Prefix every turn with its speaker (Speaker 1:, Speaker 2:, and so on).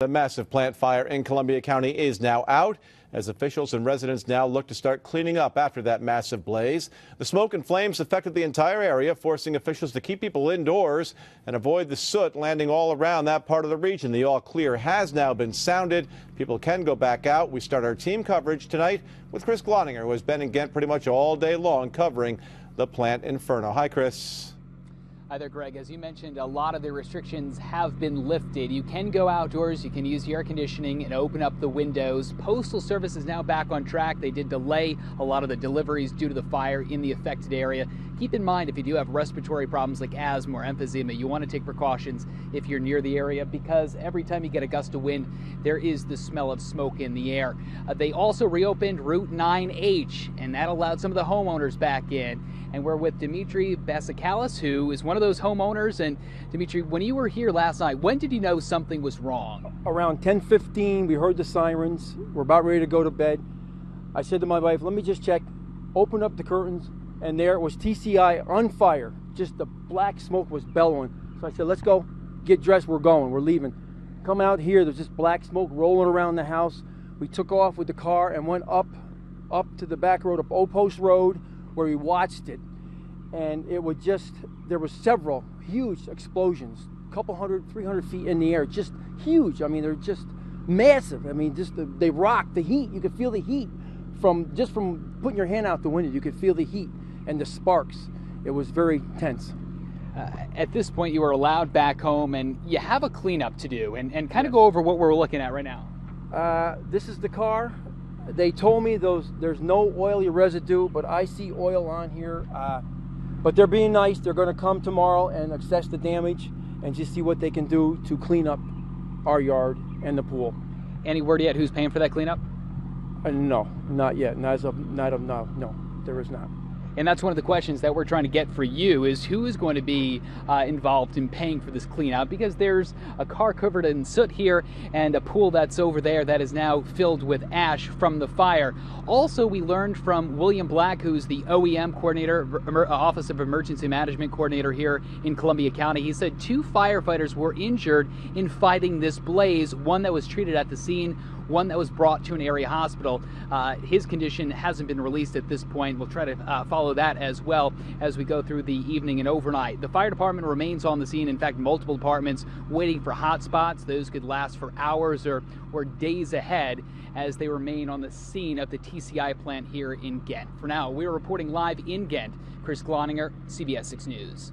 Speaker 1: The massive plant fire in Columbia County is now out as officials and residents now look to start cleaning up after that massive blaze. The smoke and flames affected the entire area, forcing officials to keep people indoors and avoid the soot landing all around that part of the region. The all clear has now been sounded. People can go back out. We start our team coverage tonight with Chris Gloninger, who has been in Ghent pretty much all day long covering the plant inferno. Hi, Chris.
Speaker 2: Hi there, Greg. As you mentioned, a lot of the restrictions have been lifted. You can go outdoors, you can use the air conditioning and open up the windows. Postal Service is now back on track. They did delay a lot of the deliveries due to the fire in the affected area. Keep in mind if you do have respiratory problems like asthma or emphysema, you want to take precautions if you're near the area because every time you get a gust of wind, there is the smell of smoke in the air. Uh, they also reopened Route 9H, and that allowed some of the homeowners back in. And we're with Dimitri Basikalis, who is one of those homeowners. And Dimitri, when you were here last night, when did you know something was wrong?
Speaker 3: Around 10:15, we heard the sirens. We're about ready to go to bed. I said to my wife, "Let me just check." Open up the curtains, and there it was TCI on fire. Just the black smoke was bellowing. So I said, "Let's go. Get dressed. We're going. We're leaving." Come out here. There's just black smoke rolling around the house. We took off with the car and went up, up to the back road, up Old Post Road, where we watched it and it would just there was several huge explosions a couple hundred 300 feet in the air just huge. I mean they're just massive. I mean just the, they rock the heat. You could feel the heat from just from putting your hand out the window you could feel the heat and the sparks. It was very tense.
Speaker 2: Uh, at this point you were allowed back home and you have a cleanup to do and, and kind of go over what we're looking at right now.
Speaker 3: Uh, this is the car they told me those there's no oily residue but i see oil on here uh, but they're being nice. They're going to come tomorrow and assess the damage and just see what they can do to clean up our yard and the pool.
Speaker 2: Any word yet who's paying for that cleanup?
Speaker 3: Uh, no, not yet. Not as of not of now. No, there is not.
Speaker 2: And that's one of the questions that we're trying to get for you is who is going to be uh, involved in paying for this cleanup because there's a car covered in soot here and a pool that's over there that is now filled with ash from the fire. Also, we learned from William Black, who's the OEM coordinator, uh, Office of Emergency Management Coordinator here in Columbia County. He said two firefighters were injured in fighting this blaze, one that was treated at the scene, one that was brought to an area hospital. Uh, his condition hasn't been released at this point. We'll try to uh, follow that as well as we go through the evening and overnight. The fire department remains on the scene. In fact, multiple departments waiting for hot spots. Those could last for hours or, or days ahead as they remain on the scene of the TCI plant here in Ghent. For now, we're reporting live in Ghent. Chris Gloninger, CBS 6 News.